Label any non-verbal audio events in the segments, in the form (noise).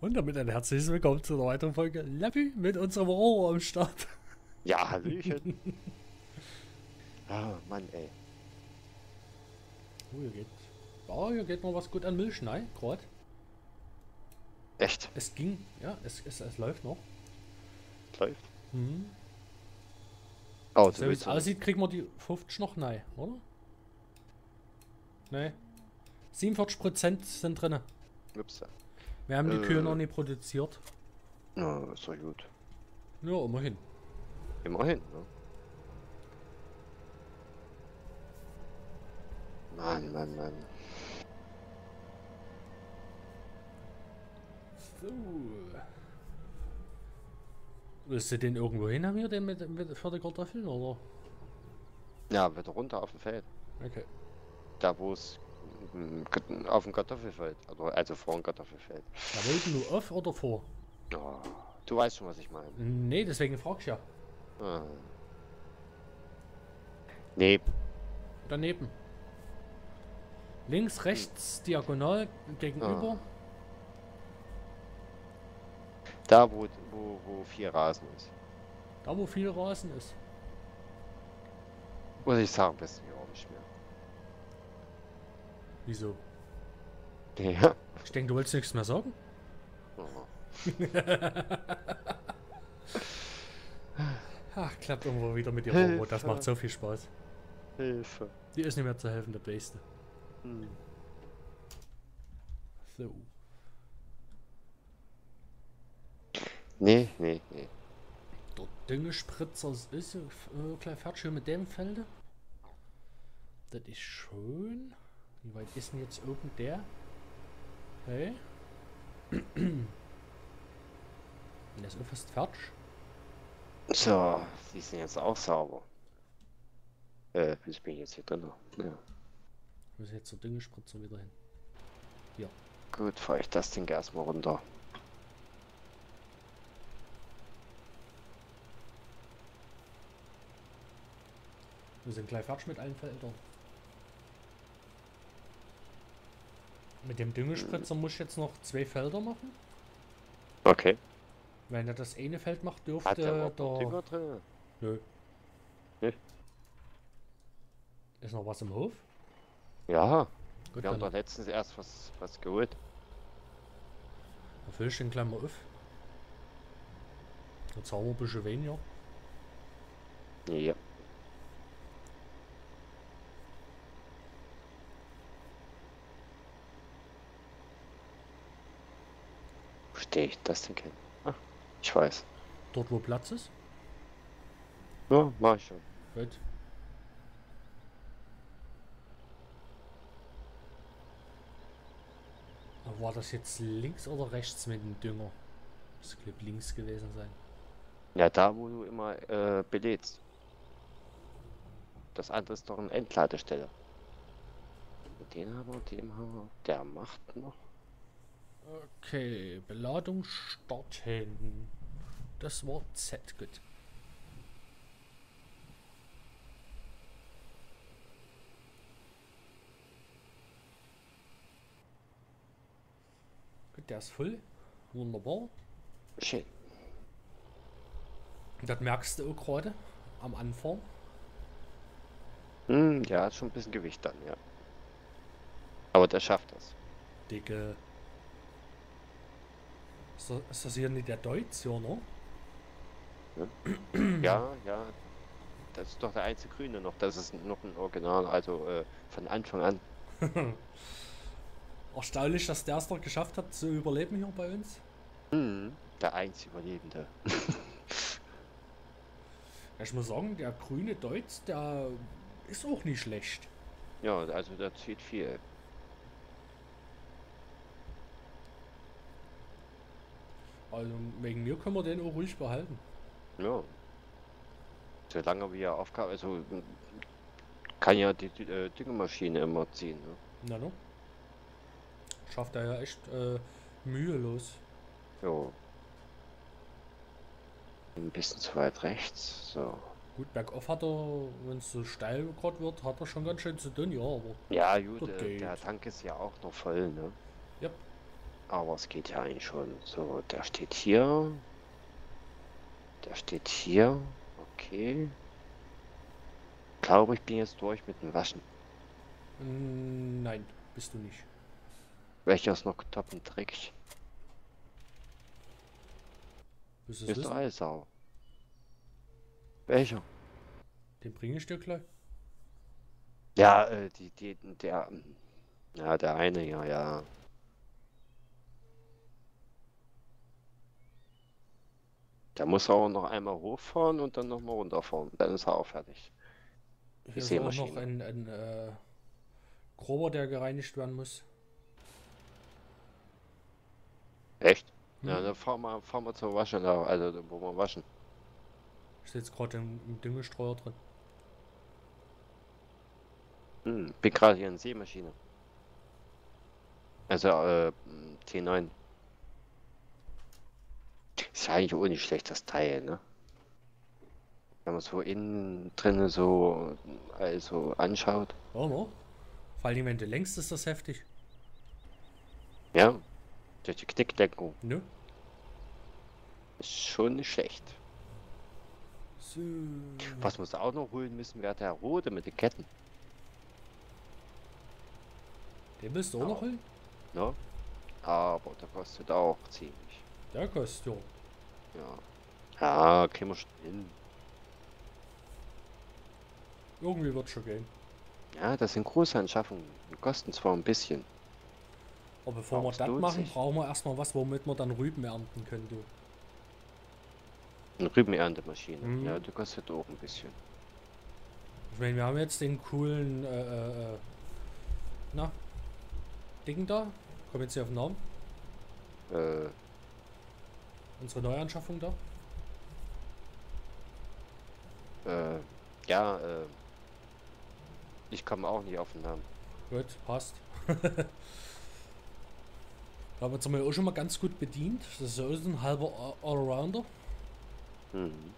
Und damit ein herzliches Willkommen zu einer weiteren Folge Lappy mit unserem Rohr am Start. Ja, Hallöchen. (laughs) ah, Mann, ey. Oh, hier geht. Oh, hier geht noch was gut an Milch, nein, gerade. Echt? Es ging, ja, es, es, es läuft noch. Läuft. Mhm. Oh, So wie es aussieht, kriegen wir die 50 noch nein, oder? Nee. 47% sind drin. Ups. Wir haben die Äh. Kühe noch nicht produziert. Ja, ist doch gut. Ja, immerhin. Immerhin, ne? Mann, Mann, Mann. So. Willst du den irgendwo hin haben hier, den mit, mit für die Kartoffeln, oder? Ja, wieder runter auf dem Feld. Okay. Da, wo es auf dem Kartoffelfeld, also, also vor dem Kartoffelfeld. Da wollten nur auf oder vor? Oh, du weißt schon, was ich meine. Nee, deswegen frag ich ja. Ah. Nee, Daneben. Links, rechts, diagonal, gegenüber. da, wo, wo, wo viel Rasen ist. Da, wo viel Rasen ist. Muss ich sagen, wissen wir auch nicht mehr. Wieso? Ja. Ich denke, du wolltest nichts mehr sagen? Oh. (laughs) Ach, klappt irgendwo wieder mit dir, Hilfe. Robot. Das macht so viel Spaß. Hilfe. Die ist nicht mehr zu helfen, der Beste. Hm. So. Nee, nee, nee. Der Düngespritzer ist äh, gleich fertig mit dem Felde. Das ist schön. Wie weit ist denn jetzt oben der? Hey. (clears throat) Und der ist fast fertig. So, die sind jetzt auch sauber. Äh, ich bin jetzt hier drin. Ja. Ist jetzt der Düngespritzer wieder hin? Gut, fahre ich das Ding erstmal runter. Wir sind gleich fertig mit allen Feldern. Mit dem Düngespritzer muss ich jetzt noch zwei Felder machen. Okay. Wenn er das eine Feld macht, Hat dürfte der überhaupt noch der... Dünger drin? Nö. Nö. Ist noch was im Hof? Ja, Gut, wir haben doch letztens erst was, was geholt. dann fülle ich den gleich mal auf. Jetzt haben wir ein bisschen weniger. Ja. Wo stehe ich das hin? Ah, ich weiß. Dort, wo Platz ist. Ja, mach ich schon. Gut. War das jetzt links oder rechts mit dem Dünger? Das glaube links gewesen sein. Ja, da wo du immer äh, belädst. Das andere ist doch eine Endladestelle. Den haben wir, den haben wir. Der macht noch. Okay, Beladung starten. Das war Z, gut. Gut, der ist voll. Wunderbar. Schön. Das merkst du auch gerade am Anfang. Hm, ja, hat schon ein bisschen Gewicht dann, ja. Aber der schafft das. Dicke. Ist das, ist das hier nicht der Deutz, ja, ne? (clears throat) Ja, ja. Das ist doch der einzige Grüne noch. Das ist noch ein Original, also äh, von Anfang an. (laughs) Erstaunlich, dass der es doch geschafft hat zu überleben hier bei uns. Hm, der einzige Überlebende. (laughs) Ja, ich muss sagen, der grüne Deutz, der ist auch nicht schlecht. Ja, also der zieht viel. Also wegen mir können wir den auch ruhig behalten. Ja. Solange wir Aufgabe, also kann ja die, die äh, Düngemaschine immer ziehen. Ne? Na no. Schafft er ja echt äh, mühelos. Jo. Ein bisschen zu weit rechts. So. Gut, bergauf hat er, wenn es so steil gerade wird, hat er schon ganz schön zu tun, ja, aber Ja, gut, äh, der. Tank ist ja auch noch voll, ne? Yep. Aber es geht ja eigentlich schon. So, der steht hier. Der steht hier. Okay. Ich glaube, ich bin jetzt durch mit dem Waschen. Mm, Nein, bist du nicht. Welcher ist noch top und dreckig? Willst du sauer. Welcher? Den bringe ich dir gleich. Ja, äh, die, die, der, ja, der eine, ja, ja. Der muss auch noch einmal hochfahren und dann nochmal runterfahren. Dann ist er auch fertig. Hier ist auch noch ein, ein äh, Grober, der gereinigt werden muss. Echt? Hm. Ja, dann fahren wir, fahren wir zur Waschen, da, also da, wo wir waschen. Ich sitze gerade im, im Düngestreuer drin. Hm, bin gerade hier in Seemaschine. Also, äh, T9. Ist ja eigentlich auch nicht schlecht, das Teil, ne? Wenn man so innen drinne so, also anschaut. Ja, ne? Vor allem, wenn du längst ist das heftig. Ja, durch die Knickdeckung Ne? ist schon nicht schlecht. So. Was wir uns auch noch holen müssen, wäre der rote mit den Ketten. Den willst du auch noch holen? Ne? Aber der kostet auch ziemlich. Der kostet, ja. Ja. Ja, kriegen wir schon hin. Irgendwie wird schon gehen. Ja, das sind Großanschaffungen. Die kosten zwar ein bisschen. Aber bevor Aber wir das machen, sich. brauchen wir erstmal was, womit wir dann Rüben ernten können, du. Eine Rübenerntemaschine. Mhm. Ja, die kostet auch ein bisschen. Ich meine, wir haben jetzt den coolen, äh, äh, äh, na, Ding da. Komm jetzt hier auf den Namen. Äh, Unsere Neuanschaffung da. äh, ja, äh, ich komme auch nicht auf den Namen. Gut, passt. (laughs) da haben wir auch schon mal ganz gut bedient. Das ist so ein halber All- Allrounder. Mhm.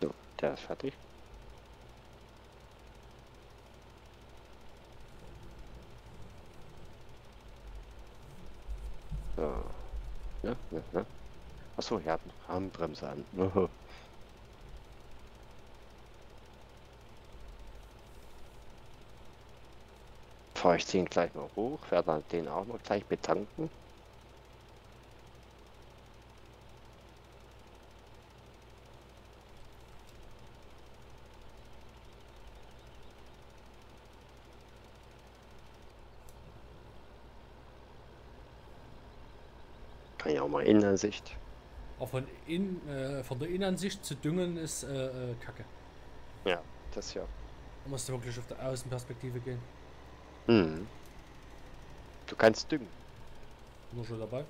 So, der ist fertig. So. Ja, ja, ja. Achso, noch Handbremse an. Fahre ich den gleich mal hoch, werde den auch noch gleich betanken. Kann ja auch mal Innensicht. Auch von, in, äh, von der Innensicht zu düngen ist äh, äh, kacke. Ja, das ja. Da musst du wirklich auf der Außenperspektive gehen. Mhm. Du kannst düngen. Nur schon dabei.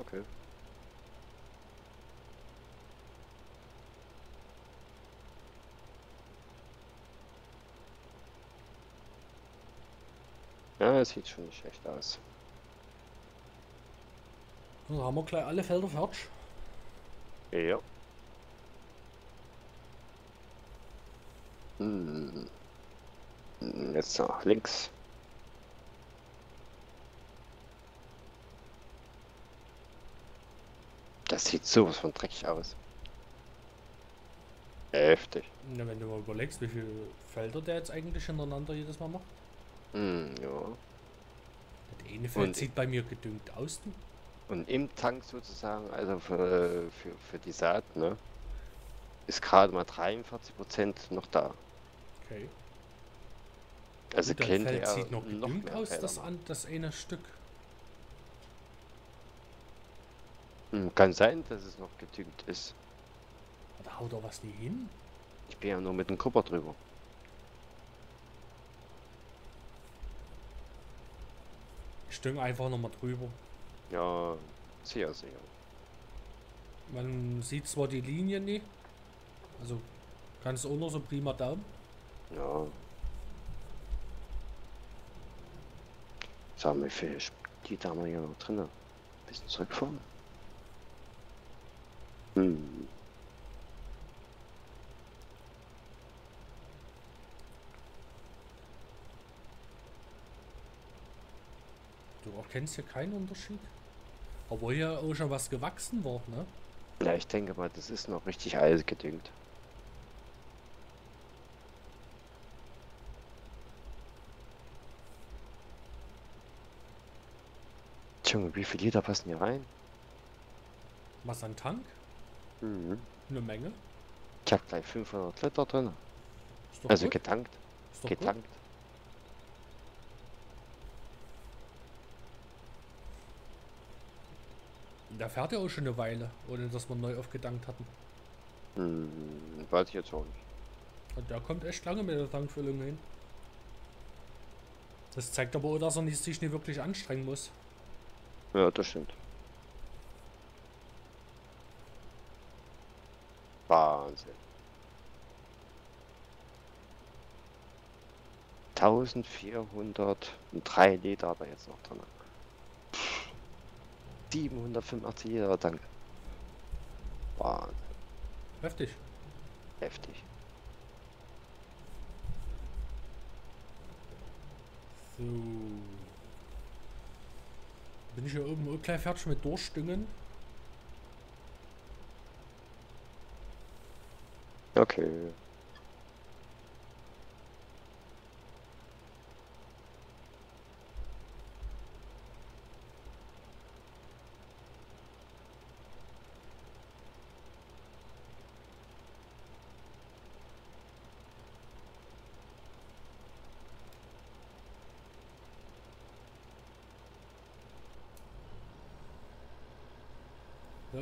Okay. Ja, es sieht schon nicht schlecht aus. Dann haben wir gleich alle Felder fertig. Ja. Hm. Jetzt nach links. Das sieht sowas von dreckig aus. Heftig. Na, wenn du mal überlegst, wie viele Felder der jetzt eigentlich hintereinander jedes Mal macht. Hm, ja. Das eine Feld Und- sieht bei mir gedüngt aus. Du. Und im Tank sozusagen, also für, für, für die Saat, ne, ist gerade mal 43% noch da. Okay. Also Gut, kennt er sieht noch gedüngt mehr aus, Felder das, an, das eine Stück. Hm, Kann sein, dass es noch gedüngt ist. Da haut er was nie hin. Ich bin ja nur mit dem Kupper drüber. Ich dünge einfach nochmal drüber. Ja, sehr, sehr. Man sieht zwar die Linie nicht. Also ganz ohne so prima Daumen. Ja. Sag mal, viel die da mal hier noch drin? Bisschen zurückfahren. Hm. Du erkennst hier keinen Unterschied. Obwohl hier auch schon was gewachsen war, ne? Ja, ich denke mal, das ist noch richtig Eis gedüngt. Junge, wie viel Liter passen hier rein? Was ein Tank? Mhm. Eine Menge. Ich habe gleich 500 Liter drin. Also gut. getankt. Doch gut. Der fährt ja auch schon eine Weile, ohne dass wir neu aufgedankt hatten. Hm, weiß ich jetzt auch nicht. Und der kommt echt lange mit der Tankfüllung hin. Das zeigt aber auch, dass er nicht, sich nicht wirklich anstrengen muss. Ja, das stimmt. Wahnsinn. 1403 Liter hat er jetzt noch drin. 785 Liter Tank. Wahnsinn. Heftig. Heftig. So. Bin ich hier oben gleich fertig mit Durchstüngen? Okay.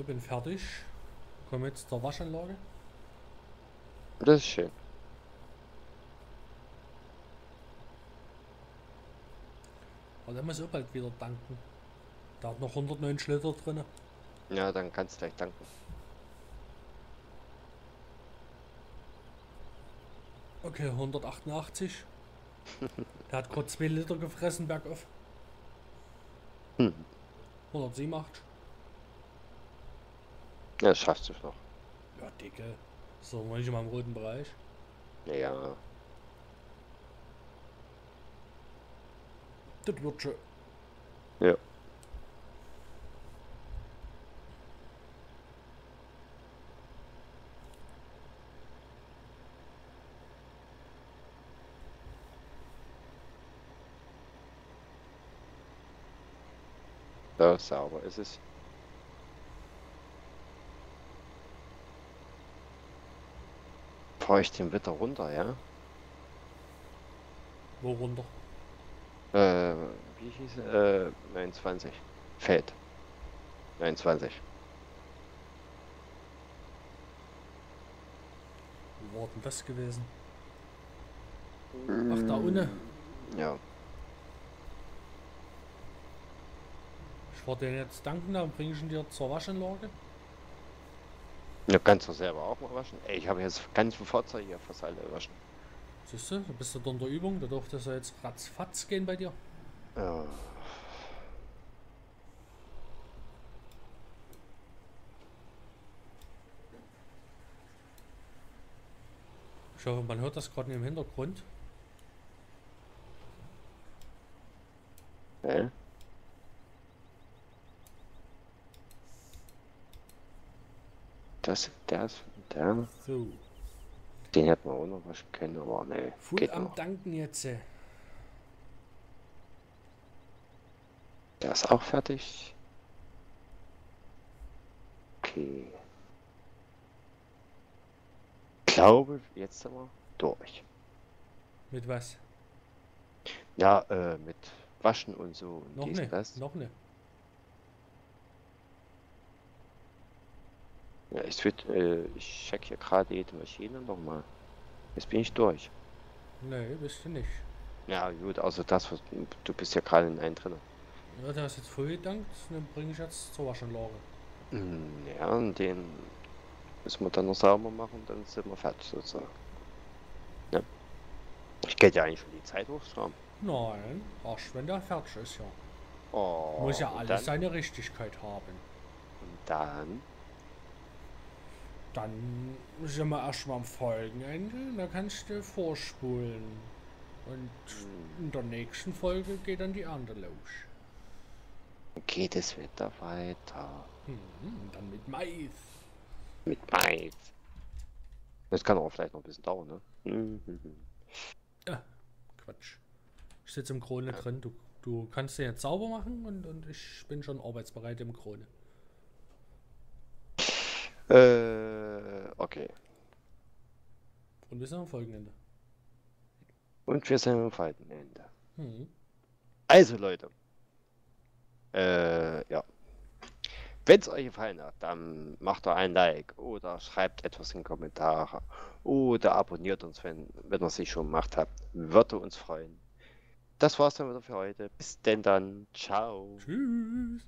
Bin fertig. Komme jetzt zur Waschanlage. Das ist schön. Aber der muss auch bald wieder danken. Da hat noch 109 Liter drin. Ja, dann kannst du gleich danken. Okay, 188. (laughs) Der hat gerade 2 Liter gefressen bergauf. Hm. 187. Ja, das schaffst du noch. Ja, dicke. So, manchmal mal im roten Bereich. Ja. Das wird schon. Ja. Ja, sauber ist es. Fahre ich den Wetter runter, ja? Wo runter? Äh, wie hieß er? Äh, 29. Feld. 29. Wo war denn das gewesen? Ach, da unten. Ja. Ich wollte den jetzt danken, dann bringe ich ihn dir zur Waschanlage. Du kannst doch selber auch mal waschen. Ey, ich habe jetzt ganz viele Fahrzeuge hier fast alle waschen. Siehst du, da bist du dann in der Übung, da dürfte es ja jetzt ratzfatz gehen bei dir. Ja. Ich hoffe, man hört das gerade nicht im Hintergrund. Hä? Das, das, der, So, den hätten wir auch noch waschen können, aber ne, voll am noch. Danken jetzt. Der ist auch fertig. Okay. Glaube, jetzt sind wir durch. Mit was? Ja, äh, mit Waschen und so und Noch ne, und noch ne. Ja, ich würd, äh, ich check hier gerade jede Maschine nochmal. Jetzt bin ich durch. Nee, bist du nicht. Ja, gut, also das, was du bist ja gerade in einen drin. Ja, der ist jetzt voll gedankt, den bringe ich jetzt zur Waschanlage. Hm, Ja, und den müssen wir dann noch sauber machen, dann sind wir fertig sozusagen. Ja. Ich geht ja eigentlich schon die Zeit hochschrauben. Nein, erst wenn der fertig ist, ja. Oh, Muss ja alles dann, seine Richtigkeit haben. Und dann, Dann sind wir erstmal am Folgenende, da kannst du vorspulen. Und in der nächsten Folge geht dann die andere los. geht es wieder weiter. Hm, dann mit Mais. Mit Mais. Das kann auch vielleicht noch ein bisschen dauern, ne? Ja, (laughs) Quatsch. Ich sitze im Krone drin. Du, du kannst den jetzt sauber machen und, und ich bin schon arbeitsbereit im Krone. Äh, okay. Und wir sind am folgenden Ende. Und wir sind am falschen Ende. Hm. Also Leute. Äh, ja. Wenn es euch gefallen hat, dann macht doch ein Like oder schreibt etwas in die Kommentare oder abonniert uns, wenn, wenn ihr es nicht schon gemacht habt. Würde uns freuen. Das war's dann wieder für heute. Bis denn dann. Ciao. Tschüss.